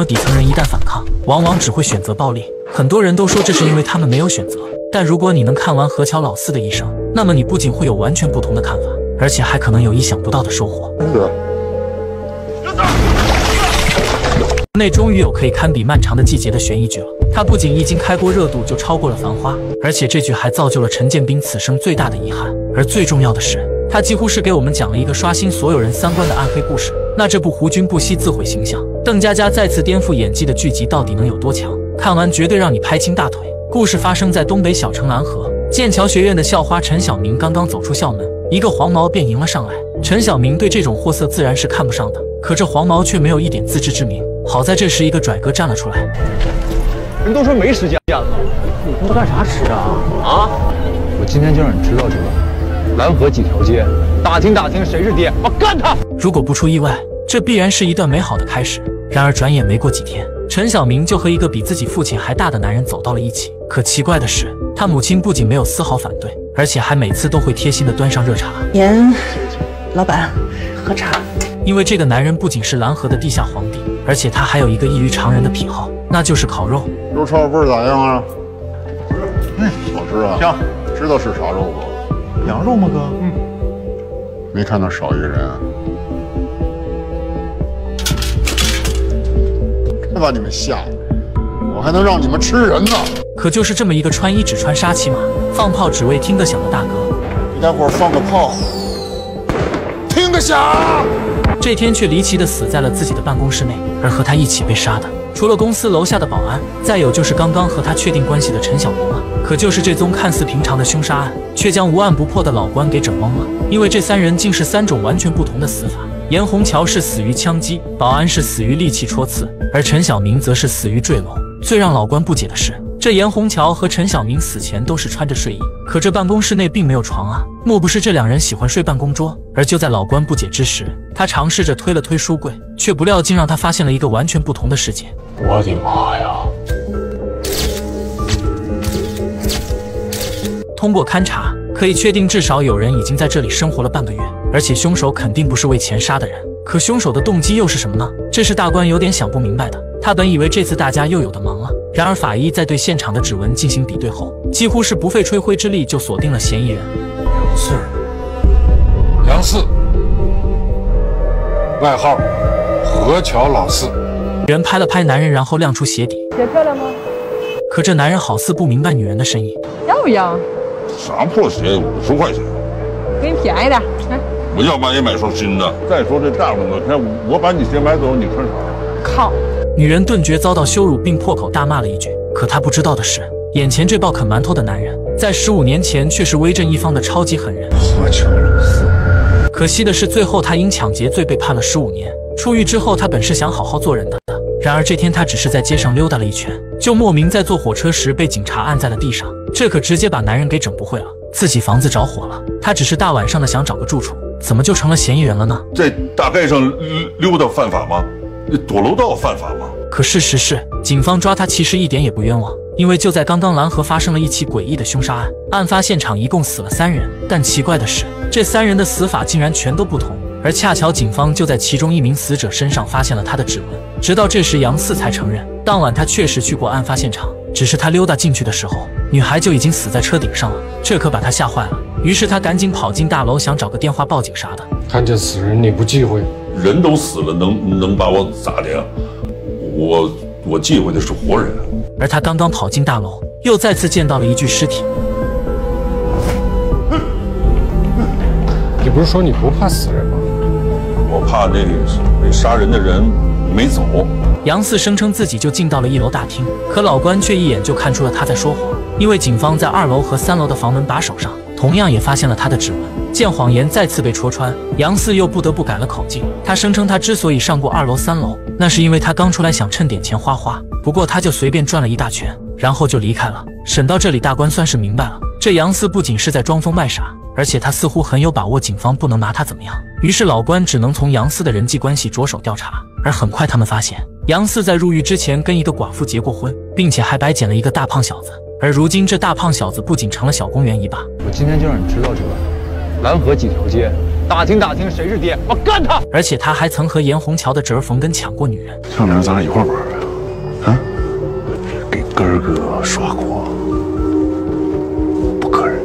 么底层人一旦反抗，往往只会选择暴力。很多人都说这是因为他们没有选择。但如果你能看完何乔老四的一生，那么你不仅会有完全不同的看法，而且还可能有意想不到的收获。内终于有可以堪比漫长的季节的悬疑剧了。它不仅一经开锅热度就超过了《繁花》，而且这剧还造就了陈建斌此生最大的遗憾。而最重要的是，它几乎是给我们讲了一个刷新所有人三观的暗黑故事。那这部胡军不惜自毁形象，邓家佳再次颠覆演技的剧集到底能有多强？看完绝对让你拍青大腿。故事发生在东北小城蓝河，剑桥学院的校花陈晓明刚刚走出校门，一个黄毛便迎了上来。陈晓明对这种货色自然是看不上的，可这黄毛却没有一点自知之明。好在这时一个拽哥站了出来，人都说没时间了，你他妈干啥吃啊？啊！我今天就让你知道知道，蓝河几条街，打听打听谁是爹，我干他！如果不出意外，这必然是一段美好的开始。然而转眼没过几天，陈小明就和一个比自己父亲还大的男人走到了一起。可奇怪的是，他母亲不仅没有丝毫反对，而且还每次都会贴心的端上热茶。严，老板，喝茶。因为这个男人不仅是蓝河的地下皇帝，而且他还有一个异于常人的癖好，那就是烤肉。肉串味儿咋样啊？嗯，好吃啊。行，知道是啥肉不？羊肉吗，哥？嗯。没看到少一个人。真把你们吓的，我还能让你们吃人呢。可就是这么一个穿衣只穿杀气马，放炮只为听个响的大哥，给大伙放个炮，听个响。这天却离奇的死在了自己的办公室内，而和他一起被杀的，除了公司楼下的保安，再有就是刚刚和他确定关系的陈小明了。可就是这宗看似平常的凶杀案，却将无案不破的老关给整懵了。因为这三人竟是三种完全不同的死法。严红桥是死于枪击，保安是死于利器戳刺，而陈小明则是死于坠楼。最让老关不解的是。这严红桥和陈小明死前都是穿着睡衣，可这办公室内并没有床啊！莫不是这两人喜欢睡办公桌？而就在老关不解之时，他尝试着推了推书柜，却不料竟让他发现了一个完全不同的世界。我的妈呀！通过勘查，可以确定至少有人已经在这里生活了半个月，而且凶手肯定不是为钱杀的人。可凶手的动机又是什么呢？这是大官有点想不明白的。他本以为这次大家又有的忙了。然而，法医在对现场的指纹进行比对后，几乎是不费吹灰之力就锁定了嫌疑人杨四。杨四，外号何桥老四。人拍了拍男人，然后亮出鞋底。鞋漂亮吗？可这男人好似不明白女人的深意。要不要？啥破鞋？五十块钱。给你便宜点。来。我要不然也买双新的。再说这大风的，看我把你鞋买走，你穿啥？靠！女人顿觉遭到羞辱，并破口大骂了一句。可她不知道的是，眼前这抱啃馒头的男人，在十五年前却是威震一方的超级狠人。何桥老四。可惜的是，最后他因抢劫罪被判了十五年。出狱之后，他本是想好好做人的。然而这天，他只是在街上溜达了一圈，就莫名在坐火车时被警察按在了地上。这可直接把男人给整不会了。自己房子着火了，他只是大晚上的想找个住处，怎么就成了嫌疑人了呢？在大街上溜达犯法吗？躲楼道犯法吗？可事实是，警方抓他其实一点也不冤枉，因为就在刚刚，蓝河发生了一起诡异的凶杀案，案发现场一共死了三人。但奇怪的是，这三人的死法竟然全都不同，而恰巧警方就在其中一名死者身上发现了他的指纹。直到这时，杨四才承认，当晚他确实去过案发现场，只是他溜达进去的时候，女孩就已经死在车顶上了。这可把他吓坏了，于是他赶紧跑进大楼，想找个电话报警啥的。看见死人你不忌讳？人都死了，能能把我咋的呀？我我忌讳的是活人。而他刚刚跑进大楼，又再次见到了一具尸体。你不是说你不怕死人吗？我怕那那杀人的人没走。杨四声称自己就进到了一楼大厅，可老关却一眼就看出了他在说谎，因为警方在二楼和三楼的房门把手上同样也发现了他的指纹。见谎言再次被戳穿，杨四又不得不改了口径。他声称他之所以上过二楼、三楼，那是因为他刚出来想趁点钱花花。不过他就随便转了一大圈，然后就离开了。审到这里，大官算是明白了，这杨四不仅是在装疯卖傻，而且他似乎很有把握，警方不能拿他怎么样。于是老关只能从杨四的人际关系着手调查。而很快他们发现，杨四在入狱之前跟一个寡妇结过婚，并且还白捡了一个大胖小子。而如今这大胖小子不仅成了小公园一霸，我今天就让你知道知道。蓝河几条街，打听打听谁是爹，我干他！而且他还曾和严红桥的侄儿冯根抢过女人。这两天咱俩一块玩啊？啊？给根儿哥刷锅，不可忍。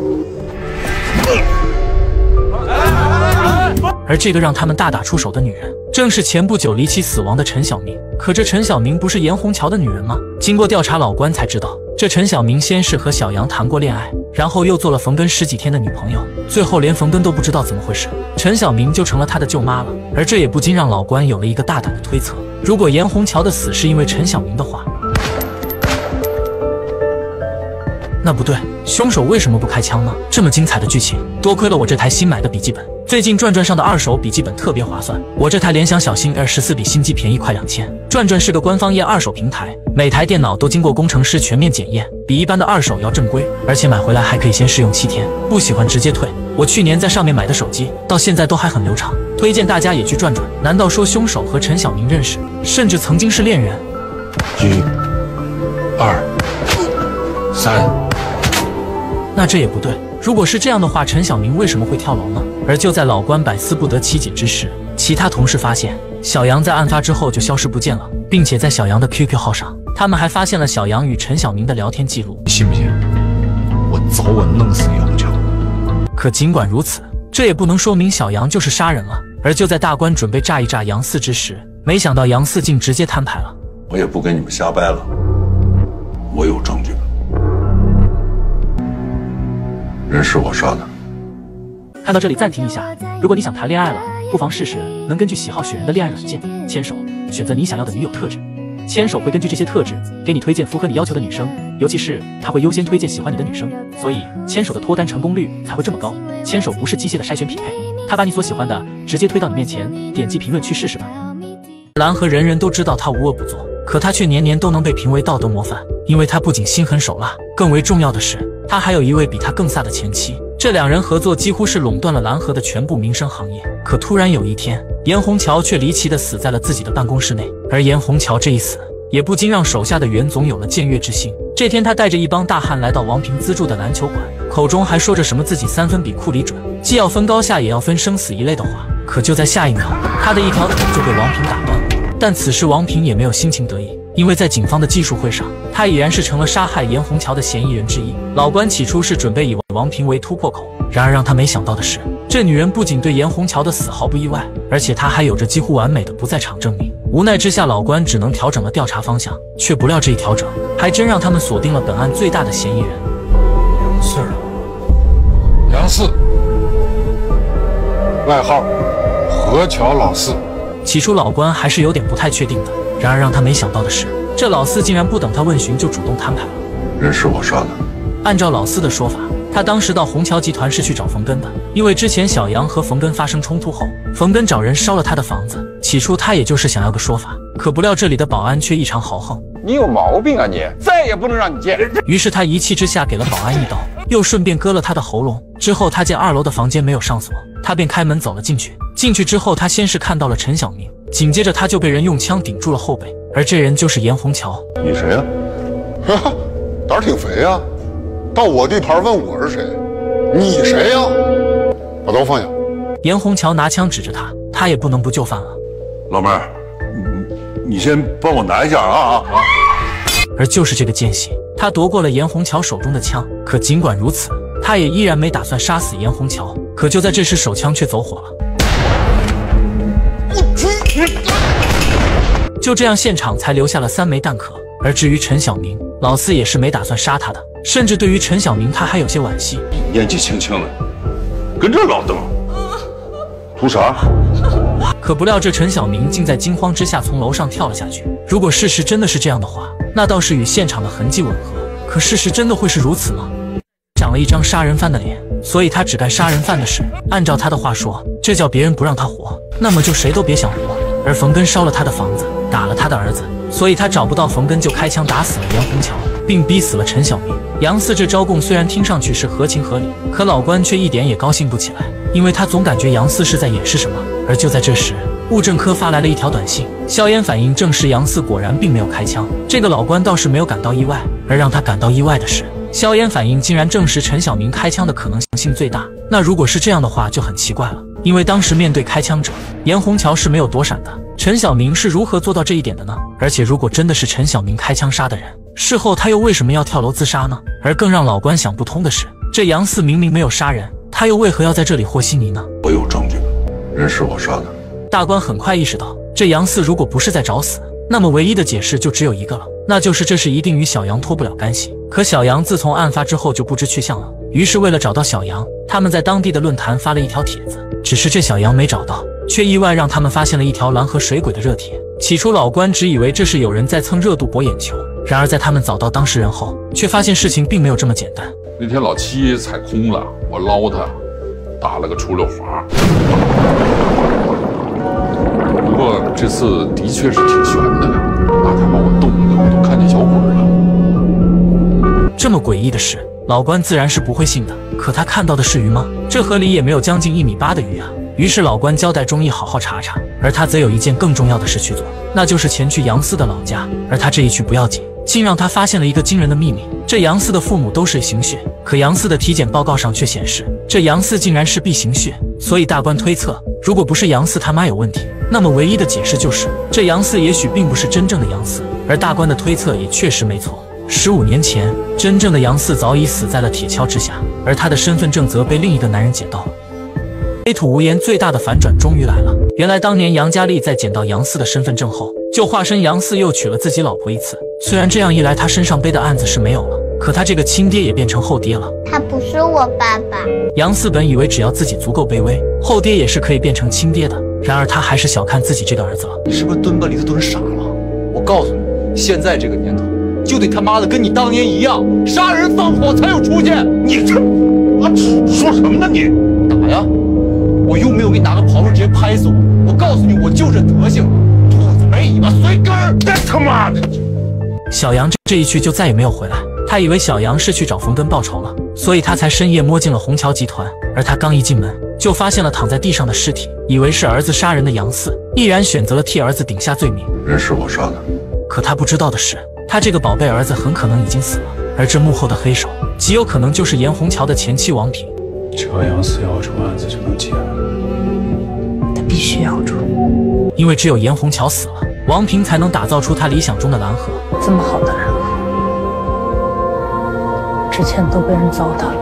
而这个让他们大打出手的女人，正是前不久离奇死亡的陈小明。可这陈小明不是严红桥的女人吗？经过调查，老关才知道，这陈小明先是和小杨谈过恋爱，然后又做了冯根十几天的女朋友，最后连冯根都不知道怎么回事，陈小明就成了他的舅妈了。而这也不禁让老关有了一个大胆的推测：如果严红桥的死是因为陈小明的话，那不对，凶手为什么不开枪呢？这么精彩的剧情，多亏了我这台新买的笔记本。最近转转上的二手笔记本特别划算，我这台联想小新 Air 十四比新机便宜快两千。转转是个官方验二手平台，每台电脑都经过工程师全面检验，比一般的二手要正规，而且买回来还可以先试用七天，不喜欢直接退。我去年在上面买的手机，到现在都还很流畅，推荐大家也去转转。难道说凶手和陈小明认识，甚至曾经是恋人？一、二、三。那这也不对。如果是这样的话，陈小明为什么会跳楼呢？而就在老关百思不得其解之时，其他同事发现小杨在案发之后就消失不见了，并且在小杨的 QQ 号上，他们还发现了小杨与陈小明的聊天记录。你信不信？我早晚弄死杨红桥。可尽管如此，这也不能说明小杨就是杀人了。而就在大关准备炸一炸杨四之时，没想到杨四竟直接摊牌了。我也不跟你们瞎掰了，我有证据。人是我杀的。看到这里暂停一下，如果你想谈恋爱了，不妨试试能根据喜好选人的恋爱软件，牵手选择你想要的女友特质，牵手会根据这些特质给你推荐符合你要求的女生，尤其是他会优先推荐喜欢你的女生，所以牵手的脱单成功率才会这么高。牵手不是机械的筛选匹配，他把你所喜欢的直接推到你面前，点击评论区试试吧。蓝河人人都知道他无恶不作，可他却年年都能被评为道德模范，因为他不仅心狠手辣，更为重要的是。他还有一位比他更飒的前妻，这两人合作几乎是垄断了蓝河的全部民生行业。可突然有一天，严红桥却离奇的死在了自己的办公室内。而严红桥这一死，也不禁让手下的袁总有了僭越之心。这天，他带着一帮大汉来到王平资助的篮球馆，口中还说着什么自己三分比库里准，既要分高下，也要分生死一类的话。可就在下一秒，他的一条腿就被王平打断了。但此时王平也没有心情得意。因为在警方的技术会上，他已然是成了杀害严红桥的嫌疑人之一。老关起初是准备以王平为突破口，然而让他没想到的是，这女人不仅对严红桥的死毫不意外，而且她还有着几乎完美的不在场证明。无奈之下，老关只能调整了调查方向，却不料这一调整还真让他们锁定了本案最大的嫌疑人杨四，杨四，外号何桥老四。起初老关还是有点不太确定的。然而让他没想到的是，这老四竟然不等他问询就主动摊牌了。人是我杀的。按照老四的说法，他当时到虹桥集团是去找冯根的，因为之前小杨和冯根发生冲突后，冯根找人烧了他的房子。起初他也就是想要个说法，可不料这里的保安却异常豪横。你有毛病啊你！再也不能让你见。于是他一气之下给了保安一刀，又顺便割了他的喉咙。之后他见二楼的房间没有上锁，他便开门走了进去。进去之后，他先是看到了陈小明。紧接着他就被人用枪顶住了后背，而这人就是严红桥。你谁呀？胆儿挺肥呀！到我地盘问我是谁？你谁呀？把刀放下！严红桥拿枪指着他，他也不能不就范了。老妹儿，你你先帮我拿一下啊啊！而就是这个间隙，他夺过了严红桥手中的枪。可尽管如此，他也依然没打算杀死严红桥。可就在这时，手枪却走火了。就这样，现场才留下了三枚弹壳。而至于陈小明，老四也是没打算杀他的，甚至对于陈小明，他还有些惋惜。年纪轻轻的，跟这老登，图啥？可不料这陈小明竟在惊慌之下从楼上跳了下去。如果事实真的是这样的话，那倒是与现场的痕迹吻合。可事实真的会是如此吗？长了一张杀人犯的脸，所以他只干杀人犯的事。按照他的话说，这叫别人不让他活，那么就谁都别想活。而冯根烧了他的房子，打了他的儿子，所以他找不到冯根，就开枪打死了杨红桥，并逼死了陈小明。杨四这招供虽然听上去是合情合理，可老关却一点也高兴不起来，因为他总感觉杨四是在掩饰什么。而就在这时，物证科发来了一条短信，硝烟反应证实杨四果然并没有开枪。这个老关倒是没有感到意外，而让他感到意外的是，硝烟反应竟然证实陈小明开枪的可能性最大。那如果是这样的话，就很奇怪了。因为当时面对开枪者，严红桥是没有躲闪的。陈小明是如何做到这一点的呢？而且如果真的是陈小明开枪杀的人，事后他又为什么要跳楼自杀呢？而更让老关想不通的是，这杨四明明没有杀人，他又为何要在这里和稀泥呢？我有证据，人是我杀的。大关很快意识到，这杨四如果不是在找死，那么唯一的解释就只有一个了，那就是这事一定与小杨脱不了干系。可小杨自从案发之后就不知去向了，于是为了找到小杨，他们在当地的论坛发了一条帖子。只是这小杨没找到，却意外让他们发现了一条蓝河水鬼的热帖。起初老关只以为这是有人在蹭热度博眼球，然而在他们找到当事人后，却发现事情并没有这么简单。那天老七踩空了，我捞他，打了个出溜滑。不过这次的确是挺悬的，那他把我冻的我都看见小鬼了。这么诡异的事，老关自然是不会信的。可他看到的是鱼吗？这河里也没有将近一米八的鱼啊！于是老关交代钟义好好查查，而他则有一件更重要的事去做，那就是前去杨四的老家。而他这一去不要紧，竟让他发现了一个惊人的秘密：这杨四的父母都是 A 型血，可杨四的体检报告上却显示这杨四竟然是 B 型血。所以大关推测，如果不是杨四他妈有问题，那么唯一的解释就是这杨四也许并不是真正的杨四。而大关的推测也确实没错。十五年前，真正的杨四早已死在了铁锹之下，而他的身份证则被另一个男人捡到了。黑土无言最大的反转终于来了。原来当年杨佳丽在捡到杨四的身份证后，就化身杨四又娶了自己老婆一次。虽然这样一来，他身上背的案子是没有了，可他这个亲爹也变成后爹了。他不是我爸爸。杨四本以为只要自己足够卑微，后爹也是可以变成亲爹的。然而他还是小看自己这个儿子了。你是不是蹲吧里头蹲傻了？我告诉你，现在这个年头。就得他妈的跟你当年一样，杀人放火才有出息。你这，我说什么呢？你！我又没有给你拿个跑路直接拍死我。我告诉你，我就这德行，兔子没尾巴随根儿。他妈的！小杨这这一去就再也没有回来。他以为小杨是去找冯根报仇了，所以他才深夜摸进了虹桥集团。而他刚一进门，就发现了躺在地上的尸体，以为是儿子杀人的杨四，毅然选择了替儿子顶下罪名。人是我杀的，可他不知道的是。他这个宝贝儿子很可能已经死了，而这幕后的黑手极有可能就是严虹桥的前妻王平。只要杨四要出案子就能结案，他必须要出，因为只有严红桥死了，王平才能打造出他理想中的蓝河。这么好的人，之前都被人糟蹋了。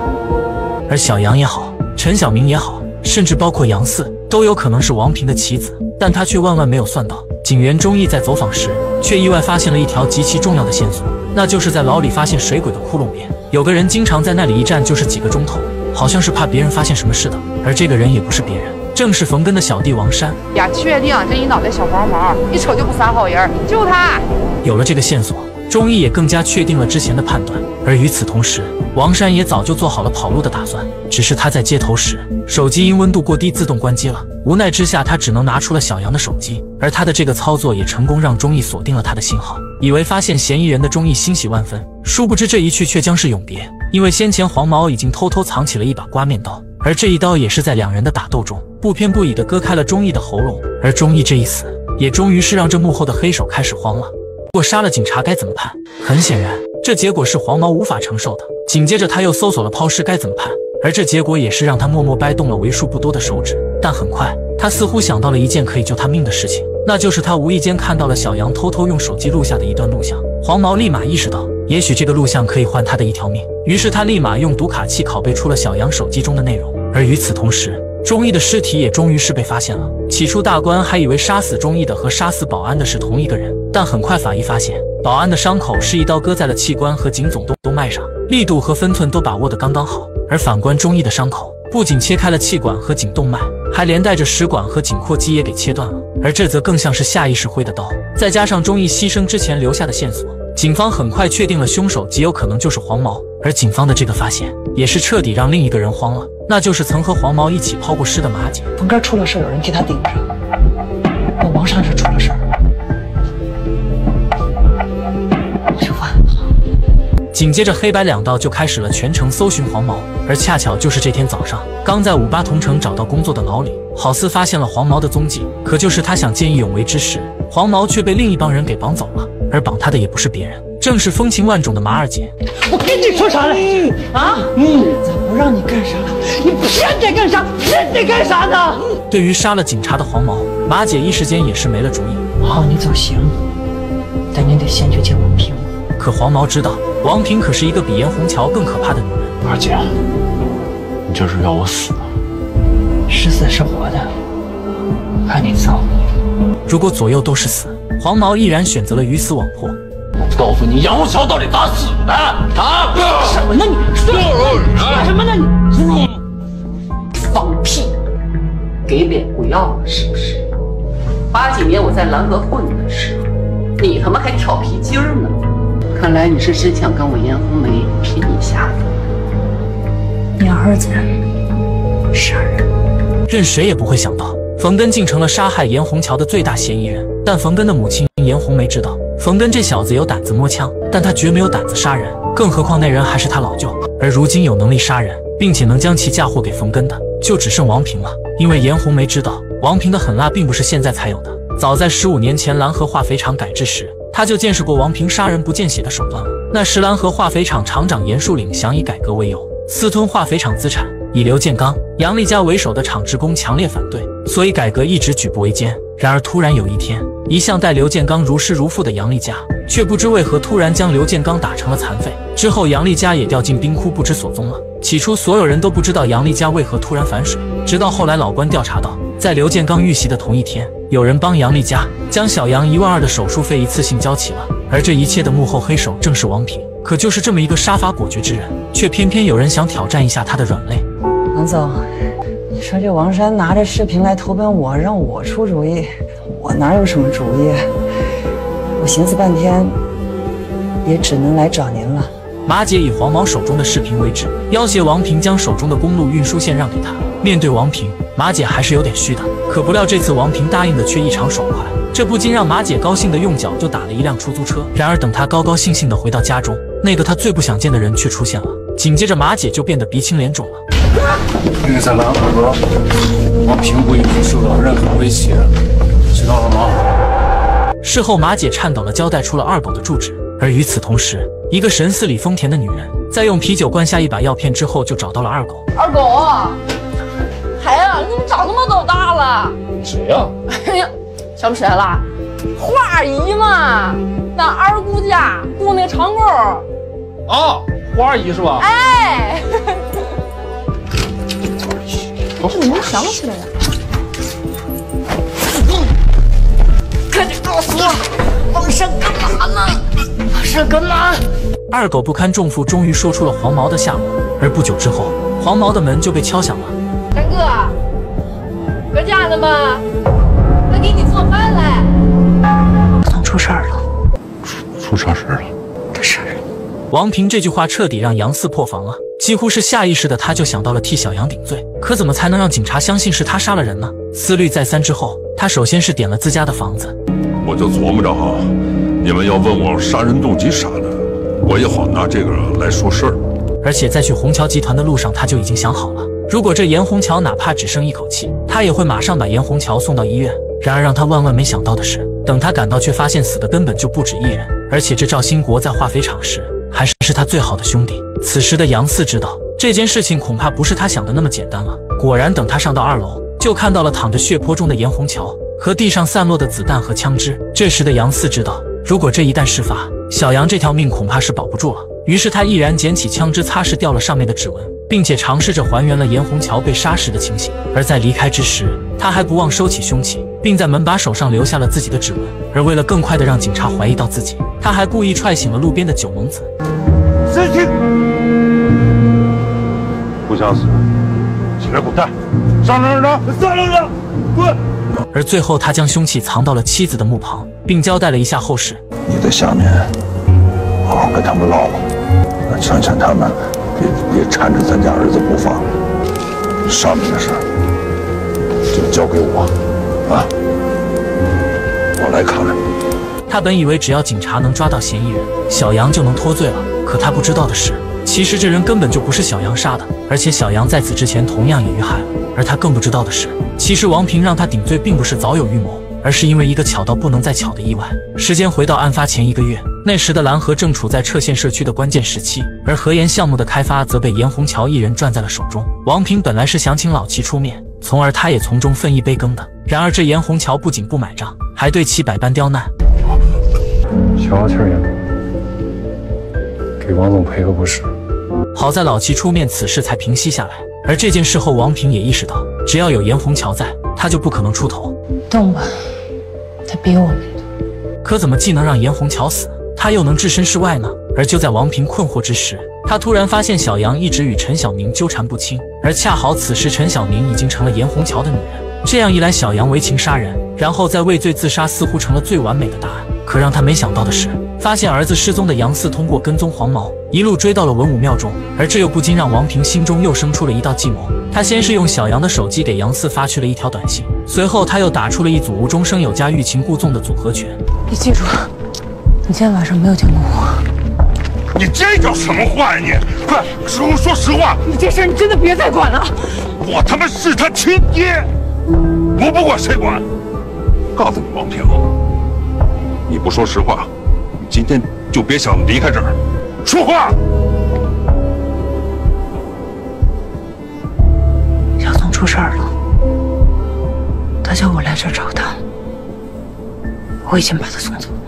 而小杨也好，陈小明也好，甚至包括杨四，都有可能是王平的棋子，但他却万万没有算到。警员钟意在走访时，却意外发现了一条极其重要的线索，那就是在牢里发现水鬼的窟窿边，有个人经常在那里一站就是几个钟头，好像是怕别人发现什么似的。而这个人也不是别人，正是冯根的小弟王山。呀，确定这一脑袋小黄毛，一瞅就不算好人，就他。有了这个线索，钟义也更加确定了之前的判断。而与此同时，王山也早就做好了跑路的打算，只是他在接头时，手机因温度过低自动关机了。无奈之下，他只能拿出了小杨的手机。而他的这个操作也成功让钟义锁定了他的信号，以为发现嫌疑人的钟义欣喜万分。殊不知这一去却将是永别，因为先前黄毛已经偷偷藏起了一把刮面刀，而这一刀也是在两人的打斗中不偏不倚地割开了钟义的喉咙。而钟义这一死，也终于是让这幕后的黑手开始慌了。如果杀了警察该怎么判？很显然，这结果是黄毛无法承受的。紧接着他又搜索了抛尸该怎么判，而这结果也是让他默默掰动了为数不多的手指。但很快，他似乎想到了一件可以救他命的事情，那就是他无意间看到了小杨偷偷用手机录下的一段录像。黄毛立马意识到，也许这个录像可以换他的一条命，于是他立马用读卡器拷贝出了小杨手机中的内容。而与此同时，钟义的尸体也终于是被发现了。起初大官还以为杀死钟义的和杀死保安的是同一个人，但很快法医发现，保安的伤口是一刀割在了器官和颈总动动脉上。力度和分寸都把握的刚刚好，而反观中医的伤口，不仅切开了气管和颈动脉，还连带着食管和颈阔肌也给切断了，而这则更像是下意识挥的刀。再加上中医牺牲之前留下的线索，警方很快确定了凶手极有可能就是黄毛。而警方的这个发现，也是彻底让另一个人慌了，那就是曾和黄毛一起抛过尸的马姐。冯哥出了事，有人替他顶着，那王山这出了事。紧接着，黑白两道就开始了全城搜寻黄毛，而恰巧就是这天早上，刚在五八同城找到工作的老李，好似发现了黄毛的踪迹。可就是他想见义勇为之时，黄毛却被另一帮人给绑走了，而绑他的也不是别人，正是风情万种的马二姐。我跟你说啥嘞？啊？嗯，咱不让你干啥，你偏得干啥？偏得干啥呢？对于杀了警察的黄毛，马姐一时间也是没了主意。好，你走行，但你得先去见王平。可黄毛知道，王平可是一个比严红桥更可怕的女人。二姐，你这是要我死？是死是活的，看你走。如果左右都是死，黄毛毅然选择了鱼死网破。我告诉你，杨红桥到底咋死的？啊？什么呢你？说什么呢你？放屁！给脸不要了是不是？八几年我在蓝河混的时候，你他妈还跳皮筋儿呢。看来你是真想跟我严红梅拼一下子。你儿子杀人，任谁也不会想到，冯根竟成了杀害严红桥的最大嫌疑人。但冯根的母亲严红梅知道，冯根这小子有胆子摸枪，但他绝没有胆子杀人。更何况那人还是他老舅，而如今有能力杀人，并且能将其嫁祸给冯根的，就只剩王平了。因为严红梅知道，王平的狠辣并不是现在才有的，早在十五年前蓝河化肥厂改制时，他就见识过王平杀人不见血的手段了。那时蓝河化肥厂厂长严树岭想以改革为由，私吞化肥厂资产。以刘建刚、杨丽佳为首的厂职工强烈反对，所以改革一直举步维艰。然而突然有一天，一向待刘建刚如师如父的杨丽佳，却不知为何突然将刘建刚打成了残废。之后杨丽佳也掉进冰窟，不知所踪了。起初所有人都不知道杨丽佳为何突然反水，直到后来老关调查到，在刘建刚遇袭的同一天，有人帮杨丽佳将小杨一万二的手术费一次性交齐了，而这一切的幕后黑手正是王平。可就是这么一个杀伐果决之人，却偏偏有人想挑战一下他的软肋。王总，你说这王山拿着视频来投奔我，让我出主意，我哪有什么主意？我寻思半天，也只能来找您了。马姐以黄毛手中的视频为止，要挟王平将手中的公路运输线让给他。面对王平，马姐还是有点虚的。可不料这次王平答应的却异常爽快，这不禁让马姐高兴的用脚就打了一辆出租车。然而等她高高兴兴的回到家中，那个她最不想见的人却出现了。紧接着马姐就变得鼻青脸肿了。因为在蓝河，王平不允许受到任何威胁，知道了吗？事后，马姐颤抖地交代出了二狗的住址。而与此同时，一个神似李丰田的女人，在用啤酒灌下一把药片之后，就找到了二狗。二狗，孩子，你怎么长那么都大了？谁呀？哎呀，想不起来了，花阿姨嘛，咱二姑家雇那长工。啊，花阿姨是吧？哎，这怎么想起来呀？快点告诉我，王山干嘛呢？王山干嘛？二狗不堪重负，终于说出了黄毛的下落。而不久之后，黄毛的门就被敲响了。大哥，搁家呢吗？我给你做饭来。可能出事儿了，出啥事儿了？王平这句话彻底让杨四破防了，几乎是下意识的他就想到了替小杨顶罪。可怎么才能让警察相信是他杀了人呢？思虑再三之后，他首先是点了自家的房子。我就琢磨着哈，你们要问我杀人动机啥的，我也好拿这个来说事儿。而且在去虹桥集团的路上，他就已经想好了，如果这严红桥哪怕只剩一口气，他也会马上把严红桥送到医院。然而让他万万没想到的是，等他赶到，却发现死的根本就不止一人，而且这赵兴国在化肥厂时还是是他最好的兄弟。此时的杨四知道这件事情恐怕不是他想的那么简单了。果然，等他上到二楼，就看到了躺着血泊中的严红桥和地上散落的子弹和枪支。这时的杨四知道，如果这一旦事发，小杨这条命恐怕是保不住了。于是他毅然捡起枪支，擦拭掉了上面的指纹，并且尝试着还原了严红桥被杀时的情形。而在离开之时，他还不忘收起凶器，并在门把手上留下了自己的指纹。而为了更快的让警察怀疑到自己，他还故意踹醒了路边的九蒙子。不想死，起来滚蛋！上哪儿呢？上哪儿呢？滚！而最后，他将凶器藏到了妻子的墓旁，并交代了一下后事。你在下面好好跟他们唠唠，劝劝他们，别别缠着咱家儿子不放。上面的事就交给我啊，我来看看。他本以为只要警察能抓到嫌疑人，小杨就能脱罪了。可他不知道的是，其实这人根本就不是小杨杀的，而且小杨在此之前同样也遇害了。而他更不知道的是，其实王平让他顶罪，并不是早有预谋，而是因为一个巧到不能再巧的意外。时间回到案发前一个月，那时的蓝河正处在撤县社区的关键时期，而河沿项目的开发则被严红桥一人攥在了手中。王平本来是想请老齐出面从而他也从中分一杯羹的。然而这严红桥不仅不买账，还对其百般刁难。给王总赔个不是。好在老齐出面，此事才平息下来。而这件事后，王平也意识到，只要有严红桥在，他就不可能出头。动吧，他逼我们的。可怎么既能让严红桥死，他又能置身事外呢？而就在王平困惑之时，他突然发现小杨一直与陈小明纠缠不清，而恰好此时陈小明已经成了严红桥的女人。这样一来，小杨为情杀人，然后再畏罪自杀，似乎成了最完美的答案。可让他没想到的是，发现儿子失踪的杨四通过跟踪黄毛，一路追到了文武庙中，而这又不禁让王平心中又生出了一道计谋。他先是用小杨的手机给杨四发去了一条短信，随后他又打出了一组无中生有加欲擒故纵的组合拳。你记住，你今天晚上没有见过我。你这叫什么话呀你？快说说实话！你这事你真的别再管了。我他妈是他亲爹。我不管谁管，告诉你王平，你不说实话，你今天就别想离开这儿。说话。小宋出事儿了，他叫我来这儿找他，我已经把他送走了。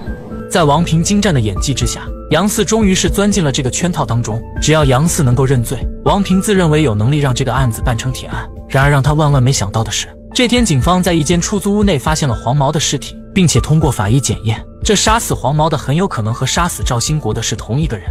在王平精湛的演技之下，杨四终于是钻进了这个圈套当中。只要杨四能够认罪，王平自认为有能力让这个案子办成铁案。然而让他万万没想到的是。这天，警方在一间出租屋内发现了黄毛的尸体，并且通过法医检验，这杀死黄毛的很有可能和杀死赵兴国的是同一个人。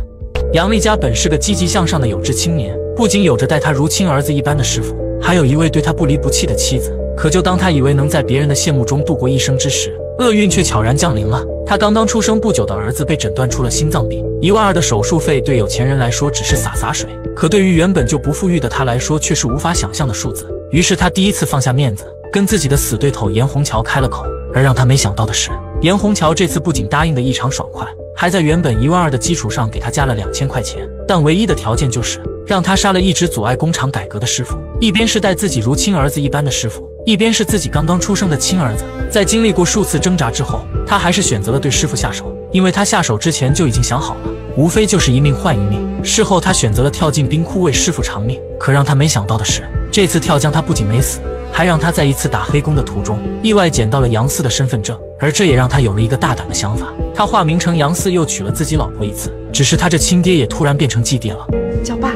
杨丽家本是个积极向上的有志青年，不仅有着待他如亲儿子一般的师傅，还有一位对他不离不弃的妻子。可就当他以为能在别人的羡慕中度过一生之时，厄运却悄然降临了。他刚刚出生不久的儿子被诊断出了心脏病，一万二的手术费对有钱人来说只是洒洒水，可对于原本就不富裕的他来说却是无法想象的数字。于是他第一次放下面子。跟自己的死对头严红桥开了口，而让他没想到的是，严红桥这次不仅答应的异常爽快，还在原本一万二的基础上给他加了两千块钱。但唯一的条件就是让他杀了一直阻碍工厂改革的师傅，一边是待自己如亲儿子一般的师傅，一边是自己刚刚出生的亲儿子。在经历过数次挣扎之后，他还是选择了对师傅下手，因为他下手之前就已经想好了，无非就是一命换一命。事后他选择了跳进冰窟为师傅偿命，可让他没想到的是，这次跳江他不仅没死。还让他在一次打黑工的途中意外捡到了杨四的身份证，而这也让他有了一个大胆的想法，他化名成杨四，又娶了自己老婆一次。只是他这亲爹也突然变成继爹了，叫爸，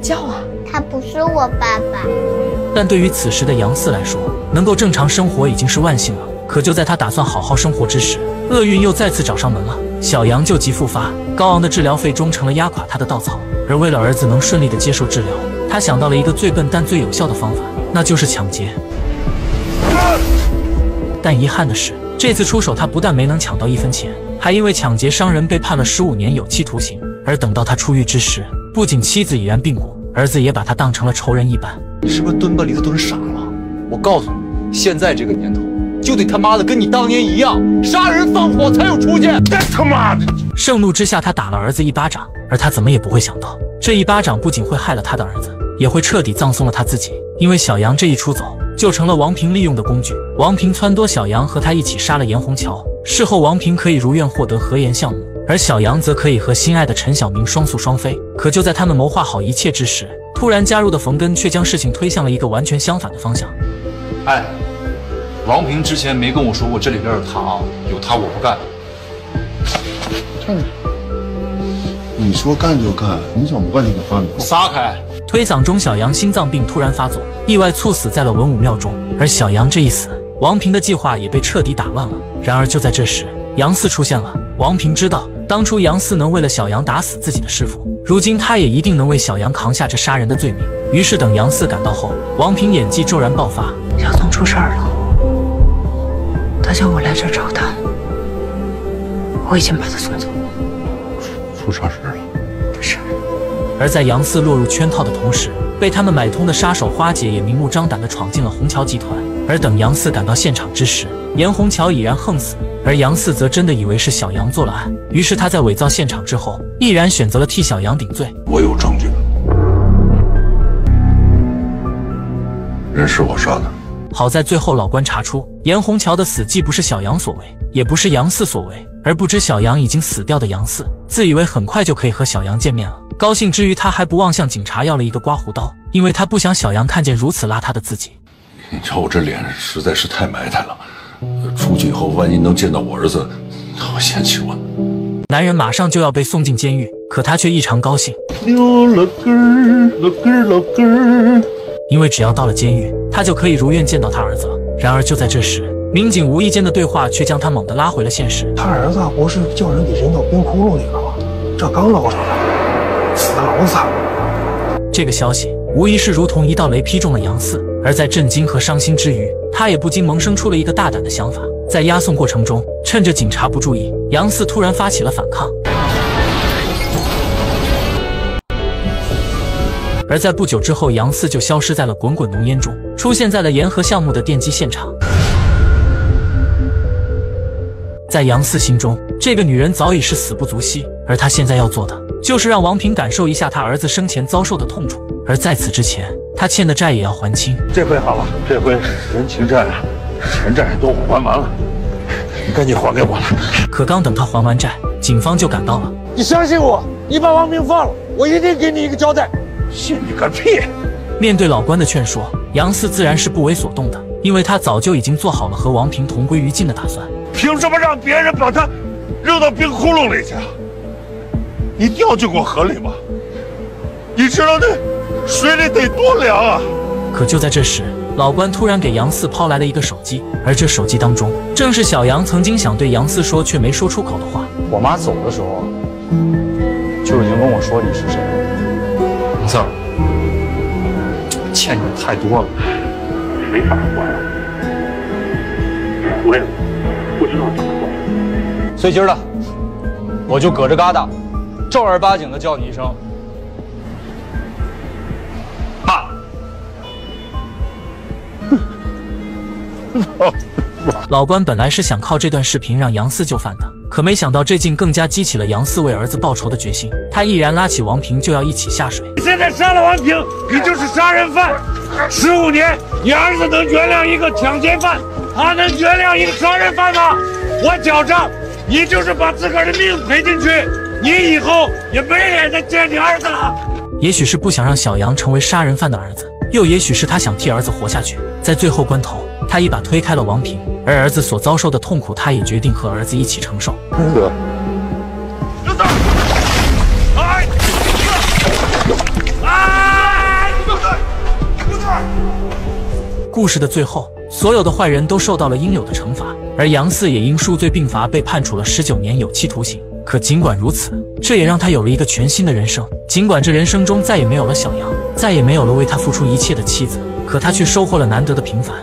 叫啊！他不是我爸爸。但对于此时的杨四来说，能够正常生活已经是万幸了。可就在他打算好好生活之时，厄运又再次找上门了。小杨旧疾复发，高昂的治疗费终成了压垮他的稻草。而为了儿子能顺利的接受治疗，他想到了一个最笨但最有效的方法。那就是抢劫，但遗憾的是，这次出手他不但没能抢到一分钱，还因为抢劫伤人被判了十五年有期徒刑。而等到他出狱之时，不仅妻子已然病故，儿子也把他当成了仇人一般。你是不是蹲吧里头蹲傻了？我告诉你，现在这个年头，就得他妈的跟你当年一样，杀人放火才有出息。他妈的！盛怒之下，他打了儿子一巴掌，而他怎么也不会想到，这一巴掌不仅会害了他的儿子，也会彻底葬送了他自己。因为小杨这一出走，就成了王平利用的工具。王平撺掇小杨和他一起杀了严红桥，事后王平可以如愿获得核盐项目，而小杨则可以和心爱的陈小明双宿双飞。可就在他们谋划好一切之时，突然加入的冯根却将事情推向了一个完全相反的方向。哎，王平之前没跟我说过这里边有他啊，有他我不干。你，你说干就干，你想不干就给放你撒开！推搡中，小杨心脏病突然发作，意外猝死在了文武庙中。而小杨这一死，王平的计划也被彻底打乱了。然而就在这时，杨四出现了。王平知道，当初杨四能为了小杨打死自己的师傅，如今他也一定能为小杨扛下这杀人的罪名。于是等杨四赶到后，王平演技骤然爆发。小宋出事儿了，他叫我来这儿找他，我已经把他送走了。出啥事了？而在杨四落入圈套的同时，被他们买通的杀手花姐也明目张胆地闯进了虹桥集团。而等杨四赶到现场之时，严红桥已然横死，而杨四则真的以为是小杨做了案，于是他在伪造现场之后，毅然选择了替小杨顶罪。我有证据，人是我杀的。好在最后老关查出，严红桥的死既不是小杨所为，也不是杨四所为，而不知小杨已经死掉的杨四，自以为很快就可以和小杨见面了。高兴之余，他还不忘向警察要了一个刮胡刀，因为他不想小杨看见如此邋遢的自己。你瞧我这脸实在是太埋汰了，出去以后万一能见到我儿子，他会嫌弃我。男人马上就要被送进监狱，可他却异常高兴。溜了根儿，了根儿，了根儿。因为只要到了监狱，他就可以如愿见到他儿子了。然而就在这时，民警无意间的对话却将他猛地拉回了现实。他儿子不是叫人给扔到冰窟窿里了吗？这刚捞上来，死的老惨了。这个消息无疑是如同一道雷劈中了杨四。而在震惊和伤心之余，他也不禁萌生出了一个大胆的想法。在押送过程中，趁着警察不注意，杨四突然发起了反抗。而在不久之后，杨四就消失在了滚滚浓烟中，出现在了沿河项目的奠基现场。在杨四心中，这个女人早已是死不足惜，而他现在要做的，就是让王平感受一下他儿子生前遭受的痛楚。而在此之前，他欠的债也要还清。这回好了，这回人情债啊、钱债都还完了，你赶紧还给我了。可刚等他还完债，警方就赶到了。你相信我，你把王平放了，我一定给你一个交代。信你个屁！面对老关的劝说，杨四自然是不为所动的，因为他早就已经做好了和王平同归于尽的打算。凭什么让别人把他扔到冰窟窿里去？你掉进过河里吗？你知道那水里得多凉啊！可就在这时，老关突然给杨四抛来了一个手机，而这手机当中正是小杨曾经想对杨四说却没说出口的话。我妈走的时候就已经跟我说你是谁了。杨四，欠你的太多了，没法还。我也不知道怎么还。所以今儿的，我就搁这疙瘩，正儿八经的叫你一声爸。老关本来是想靠这段视频让杨四就范的，可没想到这竟更加激起了杨四为儿子报仇的决心。他毅然拉起王平就要一起下水。你现在杀了王平，你就是杀人犯。十五年，你儿子能原谅一个强奸犯，他能原谅一个杀人犯吗？我觉着，你就是把自个儿的命赔进去，你以后也没脸再见你儿子了。也许是不想让小杨成为杀人犯的儿子，又也许是他想替儿子活下去。在最后关头，他一把推开了王平，而儿子所遭受的痛苦，他也决定和儿子一起承受。儿子，儿子，哎，哎，不对，不对。故事的最后，所有的坏人都受到了应有的惩罚，而杨四也因数罪并罚被判处了十九年有期徒刑。可尽管如此，这也让他有了一个全新的人生。尽管这人生中再也没有了小杨，再也没有了为他付出一切的妻子，可他却收获了难得的平凡。